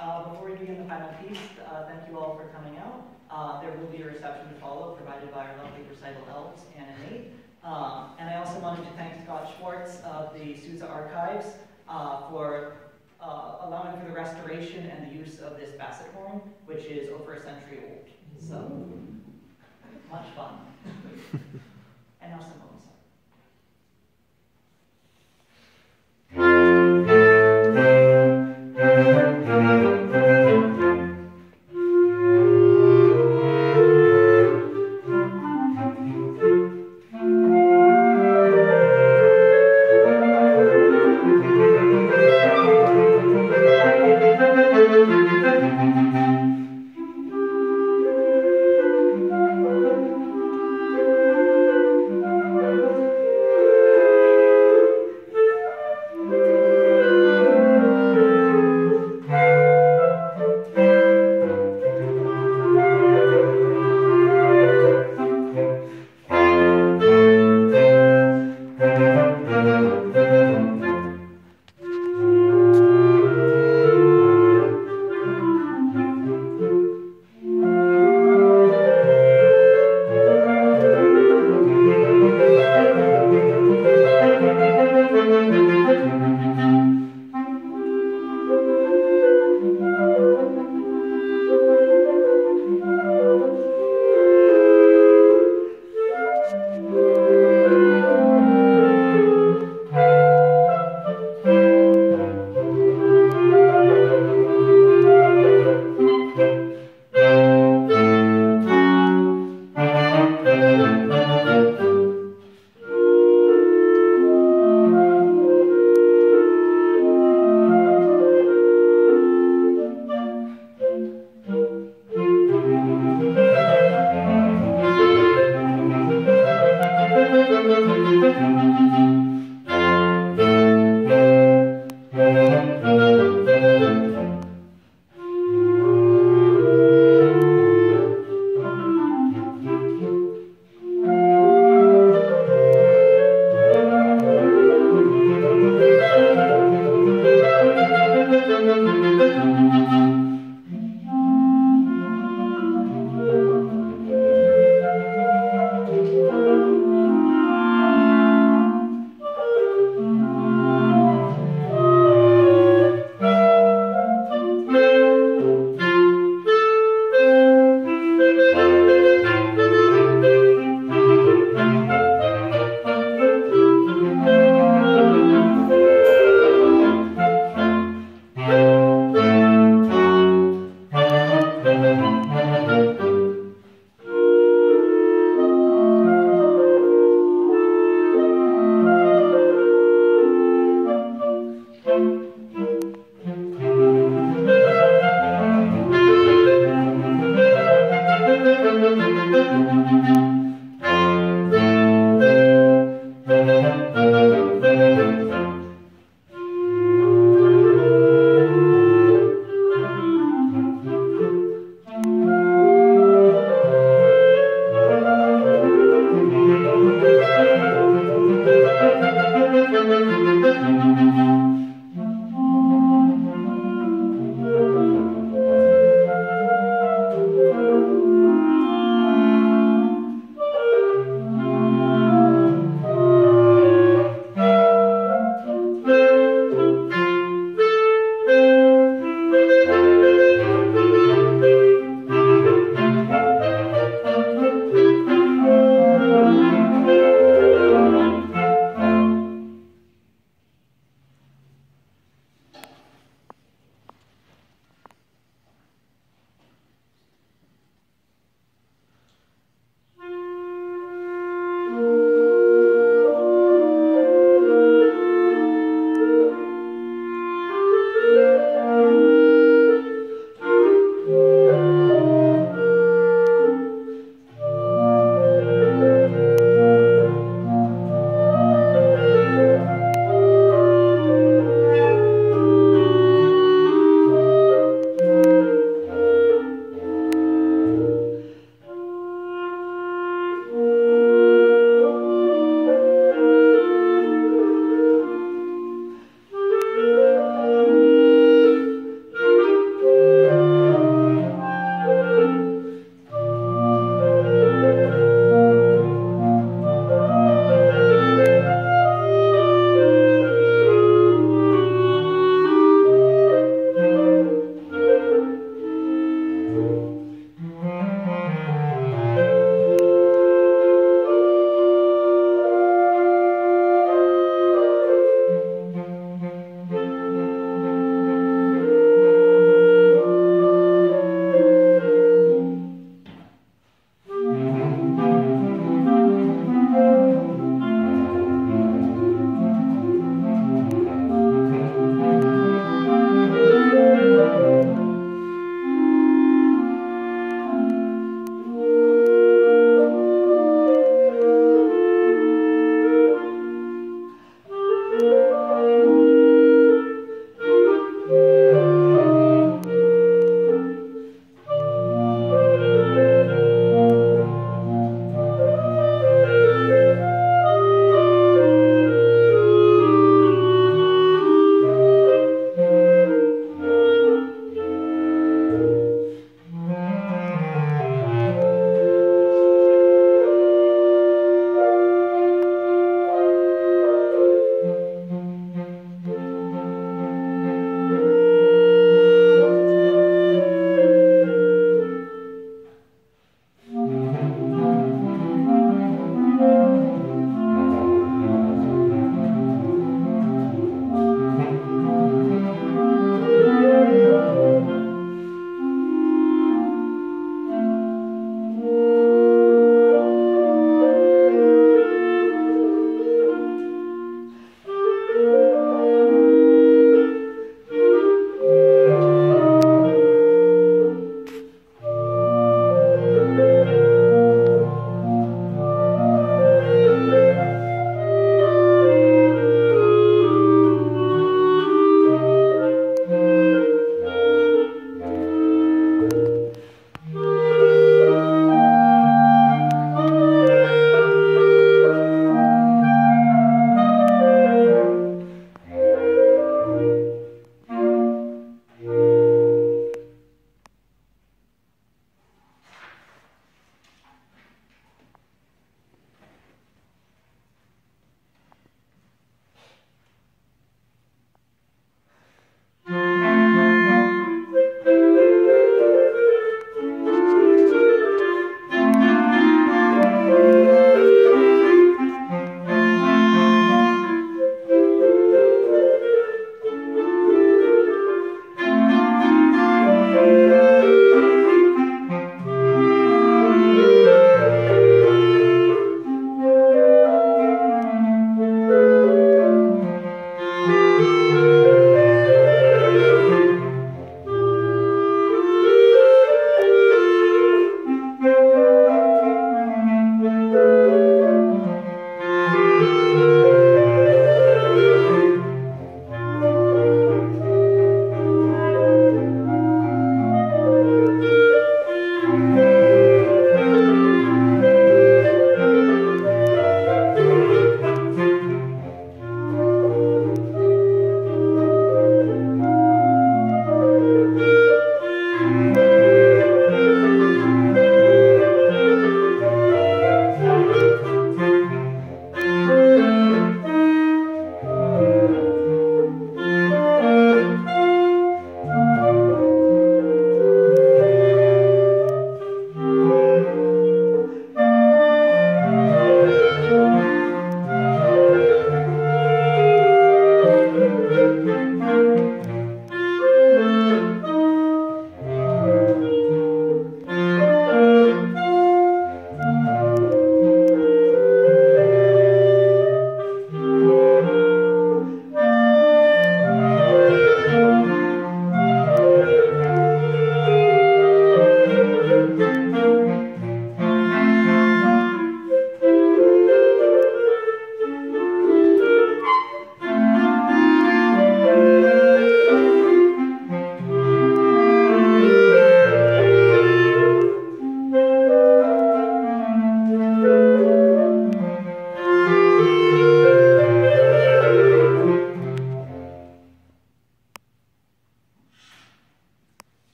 Uh, before we begin the final piece, uh, thank you all for coming out. Uh, there will be a reception to follow provided by our lovely recital elves, Anne and Nate. Uh, and I also wanted to thank Scott Schwartz of the Sousa Archives uh, for uh, allowing for the restoration and the use of this basset horn, which is over a century old. So, much fun. and now some